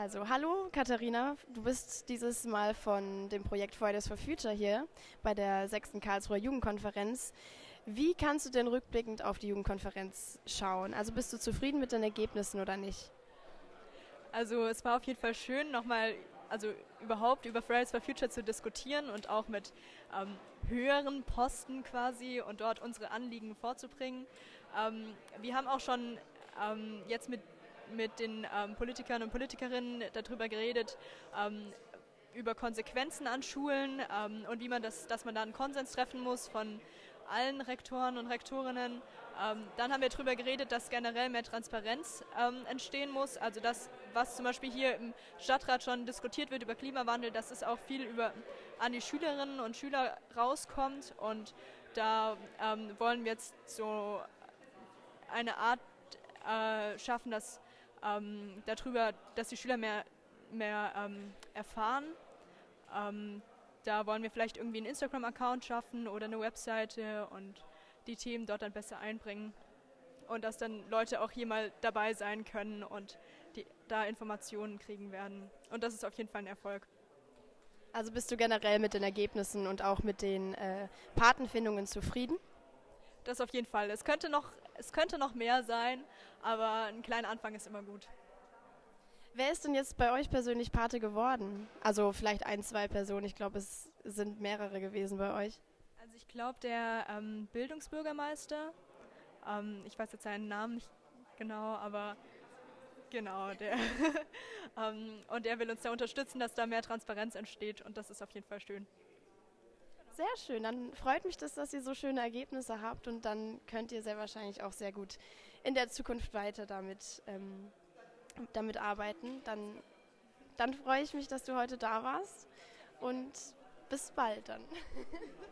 Also, hallo Katharina, du bist dieses Mal von dem Projekt Fridays for Future hier bei der 6. Karlsruher Jugendkonferenz. Wie kannst du denn rückblickend auf die Jugendkonferenz schauen? Also bist du zufrieden mit den Ergebnissen oder nicht? Also es war auf jeden Fall schön, nochmal, also überhaupt über Fridays for Future zu diskutieren und auch mit ähm, höheren Posten quasi und dort unsere Anliegen vorzubringen. Ähm, wir haben auch schon ähm, jetzt mit mit den ähm, Politikern und Politikerinnen darüber geredet, ähm, über Konsequenzen an Schulen ähm, und wie man das, dass man da einen Konsens treffen muss von allen Rektoren und Rektorinnen. Ähm, dann haben wir darüber geredet, dass generell mehr Transparenz ähm, entstehen muss. Also das, was zum Beispiel hier im Stadtrat schon diskutiert wird über Klimawandel, dass es auch viel über an die Schülerinnen und Schüler rauskommt. Und da ähm, wollen wir jetzt so eine Art äh, schaffen, dass ähm, darüber, dass die Schüler mehr, mehr ähm, erfahren. Ähm, da wollen wir vielleicht irgendwie einen Instagram-Account schaffen oder eine Webseite und die Themen dort dann besser einbringen. Und dass dann Leute auch hier mal dabei sein können und die, da Informationen kriegen werden. Und das ist auf jeden Fall ein Erfolg. Also bist du generell mit den Ergebnissen und auch mit den äh, Patenfindungen zufrieden? Das auf jeden Fall. Es könnte noch es könnte noch mehr sein, aber ein kleiner Anfang ist immer gut. Wer ist denn jetzt bei euch persönlich Pate geworden? Also vielleicht ein, zwei Personen. Ich glaube, es sind mehrere gewesen bei euch. Also ich glaube, der ähm, Bildungsbürgermeister, ähm, ich weiß jetzt seinen Namen nicht genau, aber genau, der. ähm, und der will uns da unterstützen, dass da mehr Transparenz entsteht und das ist auf jeden Fall schön. Sehr schön. Dann freut mich das, dass ihr so schöne Ergebnisse habt und dann könnt ihr sehr wahrscheinlich auch sehr gut in der Zukunft weiter damit, ähm, damit arbeiten. Dann, dann freue ich mich, dass du heute da warst und bis bald dann.